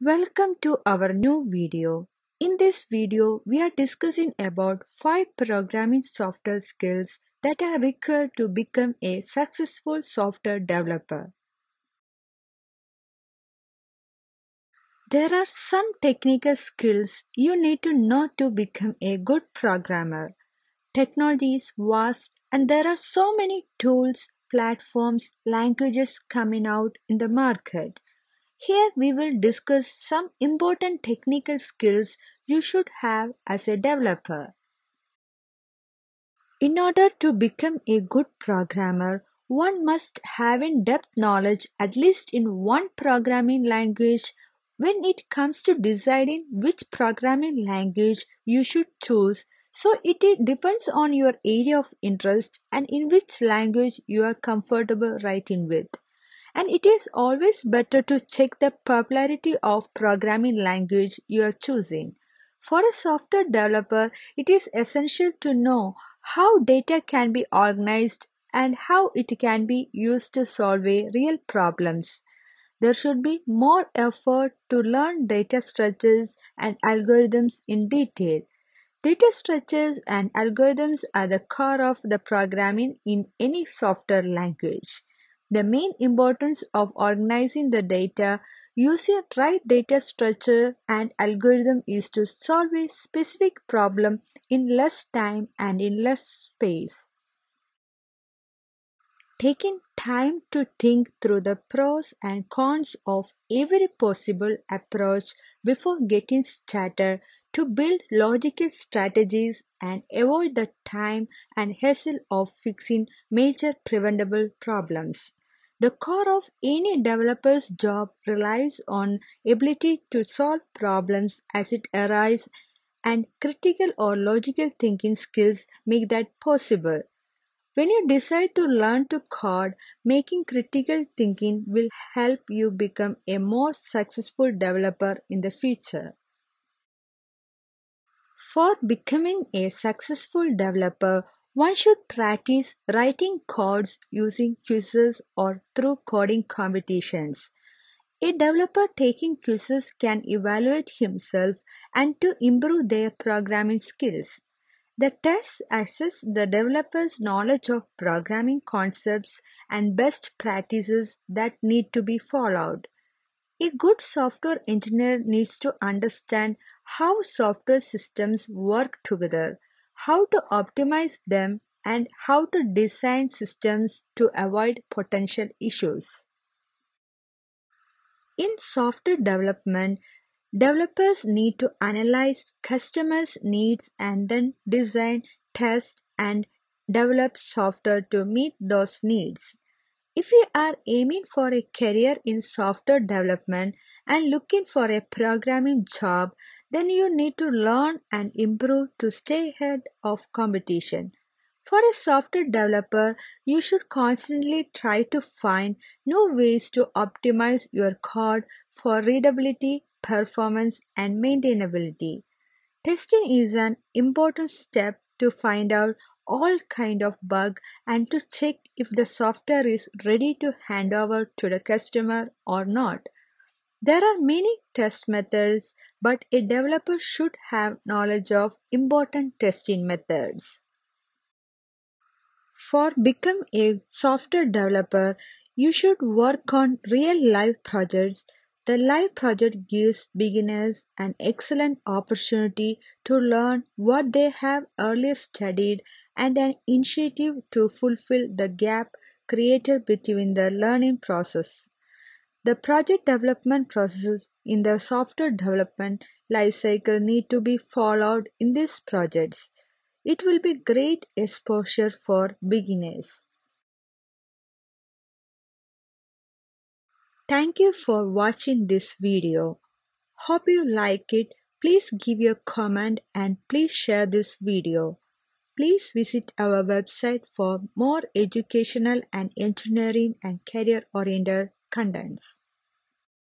Welcome to our new video. In this video, we are discussing about 5 programming software skills that are required to become a successful software developer. There are some technical skills you need to know to become a good programmer. Technology is vast and there are so many tools, platforms, languages coming out in the market. Here we will discuss some important technical skills you should have as a developer. In order to become a good programmer, one must have in-depth knowledge at least in one programming language when it comes to deciding which programming language you should choose so it depends on your area of interest and in which language you are comfortable writing with. And it is always better to check the popularity of programming language you are choosing. For a software developer, it is essential to know how data can be organized and how it can be used to solve real problems. There should be more effort to learn data structures and algorithms in detail Data structures and algorithms are the core of the programming in any software language. The main importance of organizing the data using right data structure and algorithm is to solve a specific problem in less time and in less space. Taking time to think through the pros and cons of every possible approach before getting started to build logical strategies and avoid the time and hassle of fixing major preventable problems. The core of any developer's job relies on ability to solve problems as it arises and critical or logical thinking skills make that possible. When you decide to learn to code, making critical thinking will help you become a more successful developer in the future. For becoming a successful developer, one should practice writing codes using quizzes or through coding competitions. A developer taking quizzes can evaluate himself and to improve their programming skills. The tests assess the developer's knowledge of programming concepts and best practices that need to be followed. A good software engineer needs to understand how software systems work together, how to optimize them, and how to design systems to avoid potential issues. In software development, developers need to analyze customers' needs and then design, test, and develop software to meet those needs. If you are aiming for a career in software development and looking for a programming job, then you need to learn and improve to stay ahead of competition. For a software developer, you should constantly try to find new ways to optimize your code for readability, performance, and maintainability. Testing is an important step to find out all kind of bug and to check if the software is ready to hand over to the customer or not. There are many test methods, but a developer should have knowledge of important testing methods. For become a software developer, you should work on real life projects the live project gives beginners an excellent opportunity to learn what they have earlier studied and an initiative to fulfill the gap created between the learning process. The project development processes in the software development lifecycle need to be followed in these projects. It will be great exposure for beginners. Thank you for watching this video. Hope you like it. Please give your comment and please share this video. Please visit our website for more educational and engineering and career oriented contents.